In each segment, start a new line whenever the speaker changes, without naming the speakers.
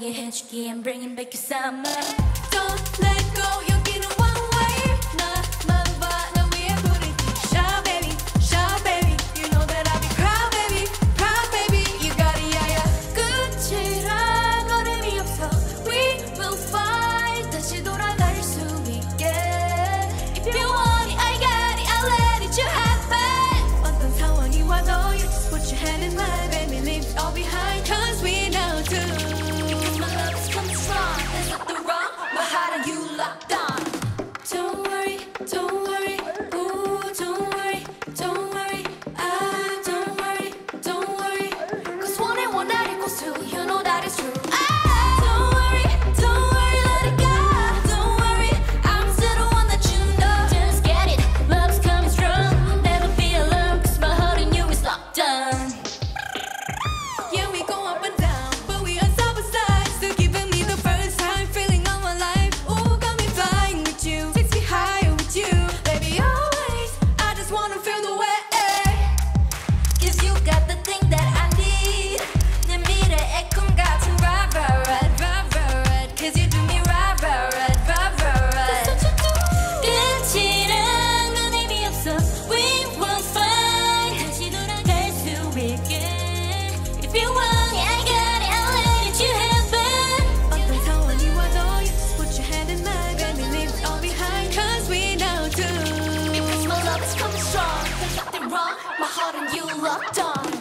나의 해줄게 I'm bringing back your
summer.
Don't let go to, you know
that it's true. wrong, my heart and you locked on.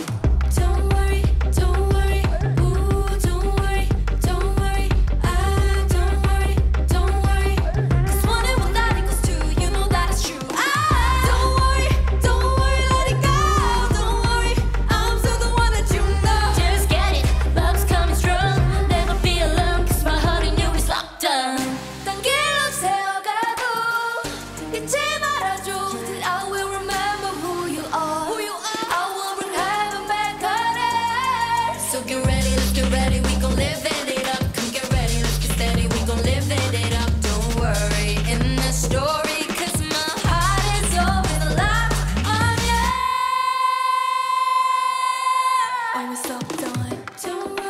I
was up, done, don't